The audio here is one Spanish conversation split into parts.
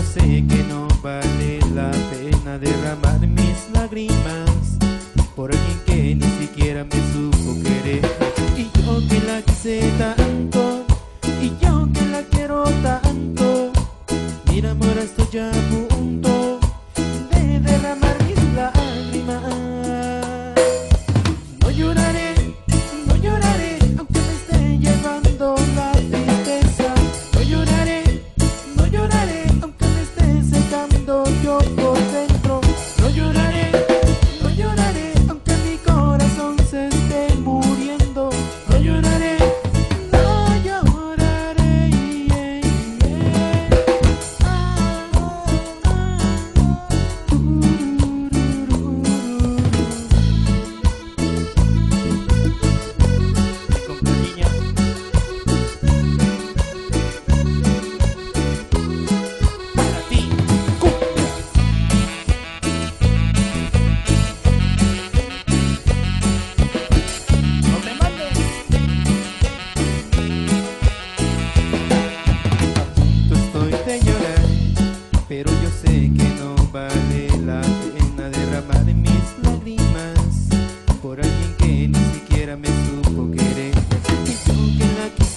yo sé que no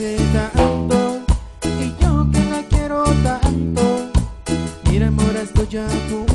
hace tanto y yo que la quiero tanto. Mira, amor, estoy a punto.